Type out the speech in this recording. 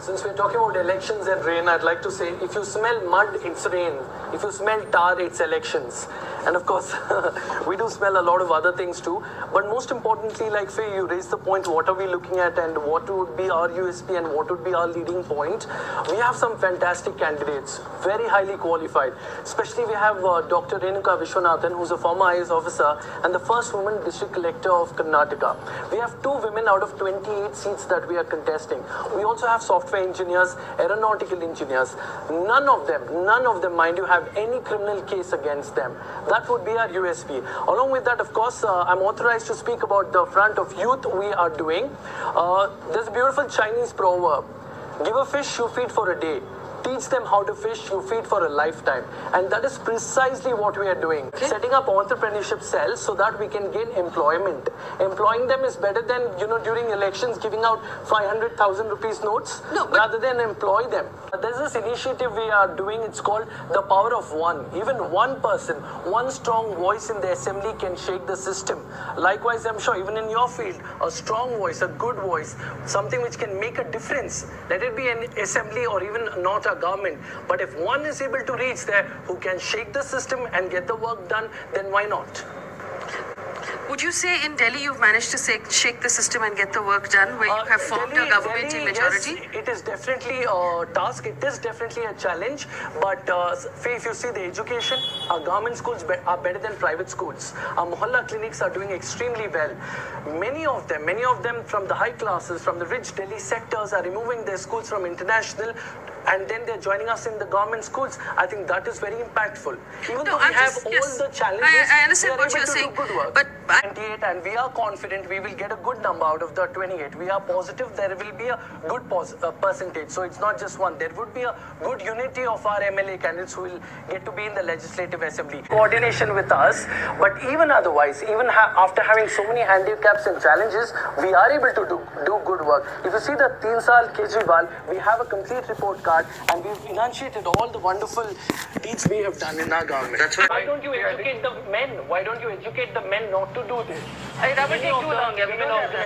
Since we're talking about elections and rain, I'd like to say if you smell mud, it's rain. If you smell tar, it's elections. And of course, we do smell a lot of other things too. But most importantly, like Faye, you raised the point what are we looking at and what would be our USP and what would be our leading point. We have some fantastic candidates, very highly qualified. Especially, we have uh, Dr. Renuka Vishwanathan, who's a former IS officer and the first woman district collector of Karnataka. We have two women out of 28 seats that we are contesting. We also have software engineers, aeronautical engineers. None of them, none of them, mind you, have any criminal case against them. That would be our USP. Along with that, of course, uh, I'm authorized to speak about the front of youth we are doing. Uh, there's a beautiful Chinese proverb give a fish, you feed for a day. Teach them how to fish, you feed for a lifetime. And that is precisely what we are doing. Setting up entrepreneurship cells so that we can gain employment. Employing them is better than, you know, during elections giving out 500,000 rupees notes No, rather than employ them. There's this initiative we are doing, it's called the power of one. Even one person, one strong voice in the assembly can shake the system. Likewise, I'm sure even in your field, a strong voice, a good voice, something which can make a difference. Let it be an assembly or even not a government. But if one is able to reach there who can shake the system and get the work done, then why not? Would you say in Delhi you've managed to shake, shake the system and get the work done, where you Uh, have formed Delhi- a government Delhi, in majority? Yes, it is definitely a task. It is definitely a challenge. But uh, if you see the education, our government schools be- are better than private schools. Our mohalla clinics are doing extremely well. Many of them, many of them from the high classes, from the rich Delhi sectors, are removing their schools from international. And then they're joining us in the government schools. I think that is very impactful. Even No, though we I'm have just- all yes. the challenges, I- I understand what able you're to saying, do good work. but 28 and we are confident we will get a good number out of the 28 we are positive there will be a good uh, percentage. So it's not just one. There would be a good unity of our mla candidates who will get to be in the legislative assembly. Coordination with us. But even otherwise even ha- after having so many handicaps and challenges we are able to do, do work. If you see the teen saal kejriwal we have a complete report card and we've enunciated all the wonderful deeds we have done in our government. That's why- why don't you educate the men? Why don't you educate the men not to do this? It would take Many of too the long,